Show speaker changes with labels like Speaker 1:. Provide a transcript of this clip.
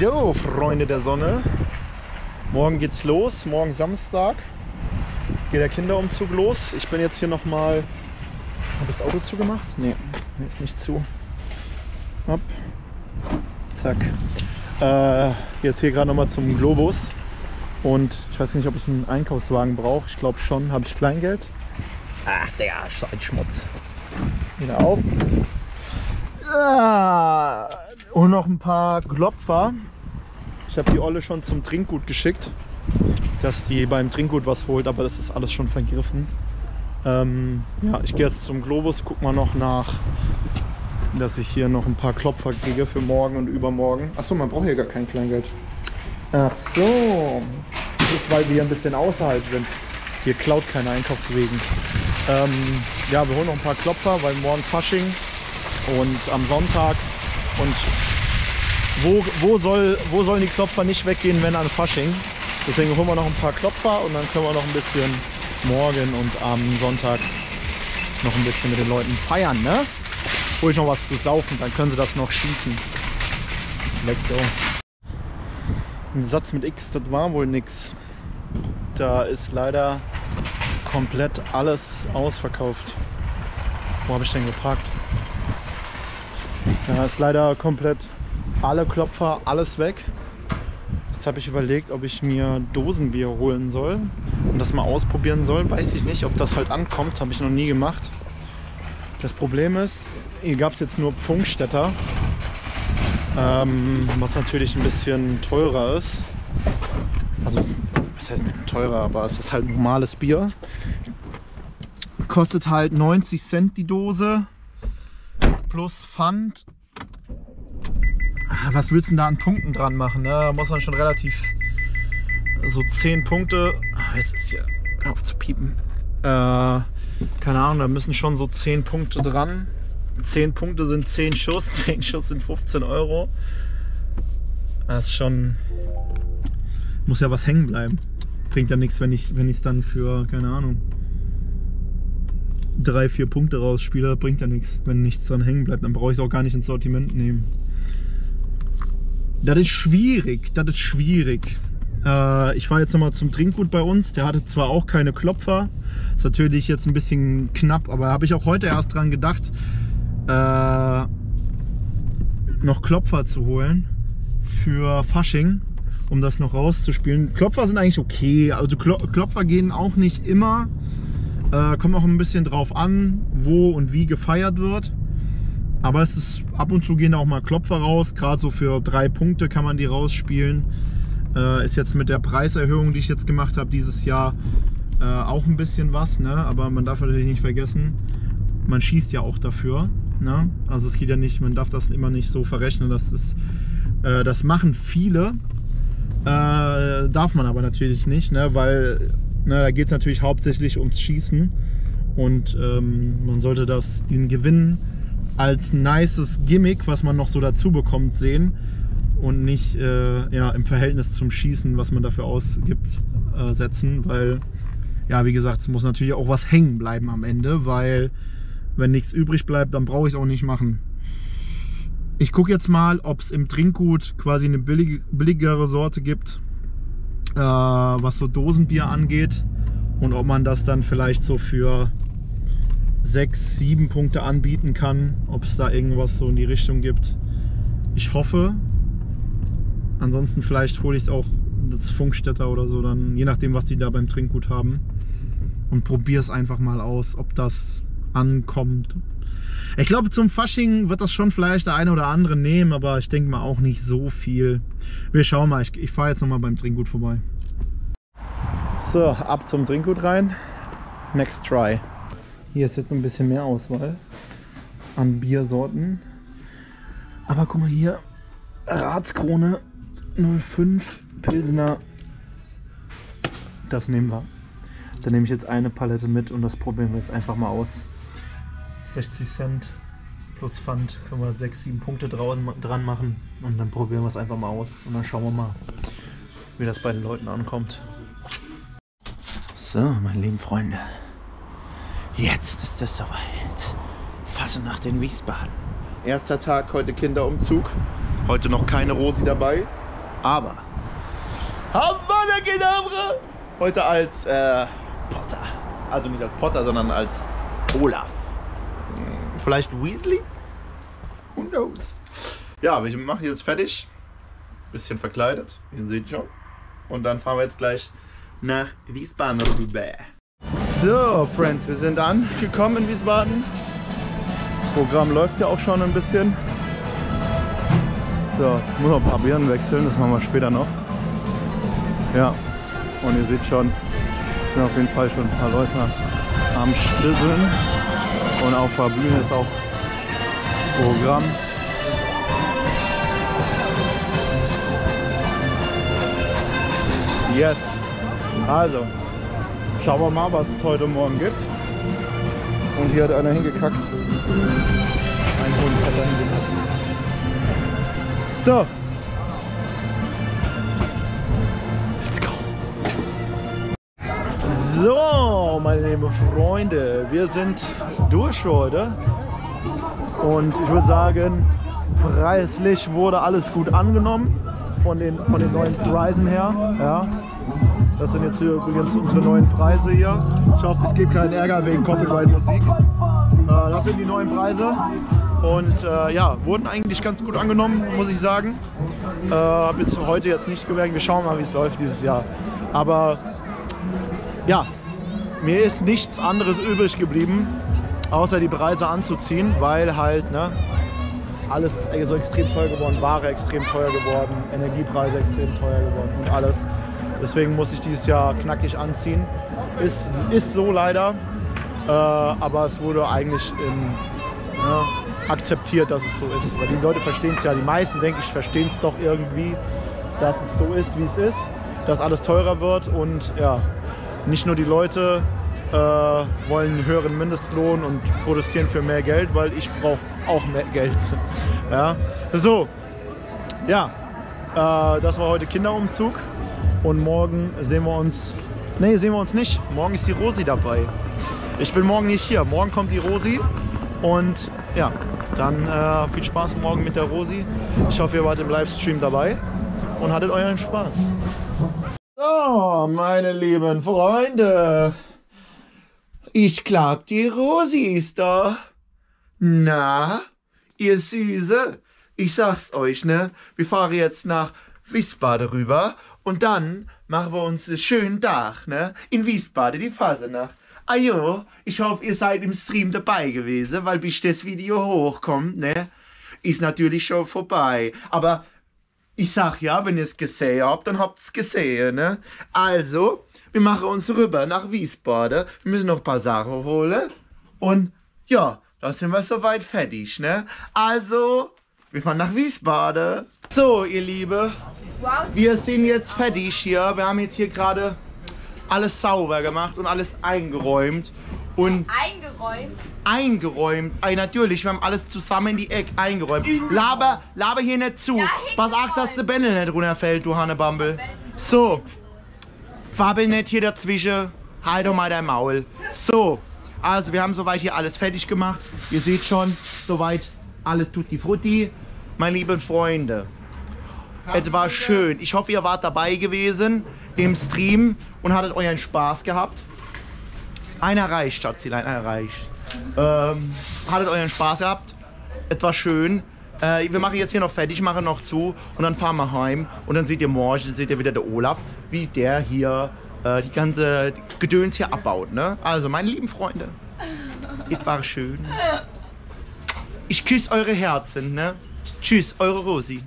Speaker 1: So, Freunde der Sonne. Morgen geht's los. Morgen Samstag geht der Kinderumzug los. Ich bin jetzt hier nochmal. Habe ich das Auto zugemacht? Nee, ist nicht zu. Hopp. Zack. Äh, jetzt hier gerade nochmal zum Globus. Und ich weiß nicht, ob ich einen Einkaufswagen brauche. Ich glaube schon. Habe ich Kleingeld? Ach, der Schmutz. Wieder auf. Ah, und noch ein paar Klopfer. Ich habe die Olle schon zum Trinkgut geschickt, dass die beim Trinkgut was holt, aber das ist alles schon vergriffen. Ähm, ja, ich gehe jetzt zum Globus, guck mal noch nach, dass ich hier noch ein paar Klopfer kriege für morgen und übermorgen. Achso, man braucht hier gar kein Kleingeld. Ach so, das ist, weil wir hier ein bisschen außerhalb sind. Hier klaut keiner Einkaufswegen. Ähm, ja, wir holen noch ein paar Klopfer, weil morgen Fasching und am Sonntag. Und wo, wo, soll, wo sollen die Klopfer nicht weggehen, wenn an Fasching? Deswegen holen wir noch ein paar Klopfer und dann können wir noch ein bisschen morgen und am Sonntag noch ein bisschen mit den Leuten feiern, ne? Hol ich noch was zu saufen, dann können sie das noch schießen. Let's go. Ein Satz mit X, das war wohl nix. Da ist leider komplett alles ausverkauft. Wo habe ich denn geparkt? Da ist leider komplett alle Klopfer, alles weg. Jetzt habe ich überlegt, ob ich mir Dosenbier holen soll und das mal ausprobieren soll. Weiß ich nicht, ob das halt ankommt, habe ich noch nie gemacht. Das Problem ist, hier gab es jetzt nur Pfungstädter, ähm, was natürlich ein bisschen teurer ist. Also, was heißt teurer, aber es ist halt normales Bier. Kostet halt 90 Cent die Dose plus Pfand. Ah, was willst du denn da an Punkten dran machen? Ne? Da muss man schon relativ so 10 Punkte. Ah, jetzt ist hier auf zu piepen. Äh, keine Ahnung, da müssen schon so 10 Punkte dran. 10 Punkte sind 10 Schuss, 10 Schuss sind 15 Euro. Das ist schon. Muss ja was hängen bleiben. Bringt ja nichts, wenn ich es dann für, keine Ahnung, drei, vier Punkte rausspiele, bringt ja nichts. Wenn nichts dran hängen bleibt, dann brauche ich es auch gar nicht ins Sortiment nehmen. Das ist schwierig, das ist schwierig. Äh, ich fahre jetzt nochmal zum Trinkgut bei uns. Der hatte zwar auch keine Klopfer. Ist natürlich jetzt ein bisschen knapp, aber habe ich auch heute erst dran gedacht, äh, noch Klopfer zu holen für Fasching, um das noch rauszuspielen. Klopfer sind eigentlich okay. Also Klopfer gehen auch nicht immer. Äh, kommt auch ein bisschen drauf an, wo und wie gefeiert wird. Aber es ist ab und zu gehen auch mal Klopfer raus. Gerade so für drei Punkte kann man die rausspielen. Äh, ist jetzt mit der Preiserhöhung, die ich jetzt gemacht habe dieses Jahr, äh, auch ein bisschen was. Ne? Aber man darf natürlich nicht vergessen, man schießt ja auch dafür. Ne? Also es geht ja nicht, man darf das immer nicht so verrechnen. Das, ist, äh, das machen viele. Äh, darf man aber natürlich nicht, ne? weil na, da geht es natürlich hauptsächlich ums Schießen. Und ähm, man sollte das, den Gewinn als nices Gimmick, was man noch so dazu bekommt, sehen. Und nicht äh, ja, im Verhältnis zum Schießen, was man dafür ausgibt, äh, setzen, weil ja, wie gesagt, es muss natürlich auch was hängen bleiben am Ende, weil wenn nichts übrig bleibt, dann brauche ich es auch nicht machen. Ich gucke jetzt mal, ob es im Trinkgut quasi eine billig, billigere Sorte gibt äh, was so Dosenbier angeht. Und ob man das dann vielleicht so für sechs, sieben Punkte anbieten kann, ob es da irgendwas so in die Richtung gibt. Ich hoffe. Ansonsten vielleicht hole ich es auch das Funkstätter oder so, dann je nachdem, was die da beim Trinkgut haben. Und probiere es einfach mal aus, ob das ankommt. Ich glaube, zum Fasching wird das schon vielleicht der eine oder andere nehmen, aber ich denke mal auch nicht so viel. Wir schauen mal, ich, ich fahre jetzt nochmal beim Trinkgut vorbei. So, ab zum Trinkgut rein. Next try. Hier ist jetzt ein bisschen mehr Auswahl an Biersorten. Aber guck mal hier, Ratskrone 05 Pilsener. Das nehmen wir. Dann nehme ich jetzt eine Palette mit und das probieren wir jetzt einfach mal aus. 60 Cent plus Pfand können wir 6, 7 Punkte dran machen und dann probieren wir es einfach mal aus und dann schauen wir mal, wie das bei den Leuten ankommt. So, meine lieben Freunde, jetzt ist es soweit. nach den Wiesbaden. Erster Tag, heute Kinderumzug. Heute noch keine Rosi dabei. Aber Havana Kedavra heute als äh, Potter. Also nicht als Potter, sondern als Olaf. Vielleicht Weasley? Who knows? Ja, wir machen jetzt fertig. Bisschen verkleidet, ihr seht schon. Und dann fahren wir jetzt gleich nach Wiesbaden rüber. So, Friends, wir sind angekommen in Wiesbaden. Programm läuft ja auch schon ein bisschen. So, ich muss noch ein paar Birnen wechseln, das machen wir später noch. Ja, und ihr seht schon, sind auf jeden Fall schon ein paar Leute am Stisseln. Und auf der Bühne ist auch Programm. Yes. Also, schauen wir mal, was es heute Morgen gibt. Und hier hat einer hingekackt. Ein Hund hat da hingekackt. So. Meine lieben Freunde, wir sind durch heute. Und ich würde sagen, preislich wurde alles gut angenommen von den, von den neuen Preisen her. Ja. Das sind jetzt hier übrigens unsere neuen Preise hier. Ich hoffe, es gibt keinen Ärger wegen Copyright-Musik. Äh, das sind die neuen Preise. Und äh, ja, wurden eigentlich ganz gut angenommen, muss ich sagen. Äh, Habe jetzt heute jetzt nicht gemerkt. Wir schauen mal, wie es läuft dieses Jahr. Aber ja, mir ist nichts anderes übrig geblieben, außer die Preise anzuziehen, weil halt ne, alles so extrem teuer geworden, Ware extrem teuer geworden, Energiepreise extrem teuer geworden und alles. Deswegen muss ich dieses Jahr knackig anziehen. Ist, ist so leider, äh, aber es wurde eigentlich in, ne, akzeptiert, dass es so ist. Weil die Leute verstehen es ja, die meisten, denke ich, verstehen es doch irgendwie, dass es so ist, wie es ist, dass alles teurer wird und ja, nicht nur die Leute äh, wollen einen höheren Mindestlohn und protestieren für mehr Geld, weil ich brauche auch mehr Geld. ja, so, ja, äh, das war heute Kinderumzug und morgen sehen wir uns, nee, sehen wir uns nicht. Morgen ist die Rosi dabei. Ich bin morgen nicht hier. Morgen kommt die Rosi und ja, dann äh, viel Spaß morgen mit der Rosi. Ich hoffe, ihr wart im Livestream dabei und hattet euren Spaß. So, meine lieben Freunde. Ich glaub, die Rosi ist da. Na, ihr Süße. Ich sag's euch, ne? Wir fahren jetzt nach Wiesbaden rüber und dann machen wir uns einen schönen Tag, ne? In Wiesbaden, die Fasernacht. Ah jo, ich hoffe, ihr seid im Stream dabei gewesen, weil bis das Video hochkommt, ne? Ist natürlich schon vorbei. Aber ich sag ja, wenn ihr es gesehen habt, dann habt ihr es gesehen, ne? Also, wir machen uns rüber nach Wiesbaden. Wir müssen noch ein paar Sachen holen. Und ja, dann sind wir soweit fertig, ne? Also, wir fahren nach Wiesbaden. So, ihr Liebe,
Speaker 2: Wow,
Speaker 1: wir sind jetzt fertig hier. Wir haben jetzt hier gerade alles sauber gemacht und alles eingeräumt. Und
Speaker 2: eingeräumt.
Speaker 1: eingeräumt. Ey, natürlich, wir haben alles zusammen in die Ecke eingeräumt. Laber, laber hier nicht zu.
Speaker 2: Ja,
Speaker 1: Pass auf, dass der Bändel nicht runterfällt, du Hannebambel. So, wabbel nicht hier dazwischen. Halt doch mal dein Maul. So, also wir haben soweit hier alles fertig gemacht. Ihr seht schon, soweit alles tutti frutti. Meine lieben Freunde, es war schön. Ich hoffe, ihr wart dabei gewesen im Stream und hattet euren Spaß gehabt. Einer reicht, Schatzilein, einer reicht. Ähm, hattet euren Spaß gehabt. Es war schön. Äh, wir machen jetzt hier noch fertig, machen noch zu und dann fahren wir heim. Und dann seht ihr morgen, dann seht ihr wieder der Olaf, wie der hier äh, die ganze Gedöns hier abbaut. Ne? Also, meine lieben Freunde, es war schön. Ich küsse eure Herzen. Ne? Tschüss, eure Rosi.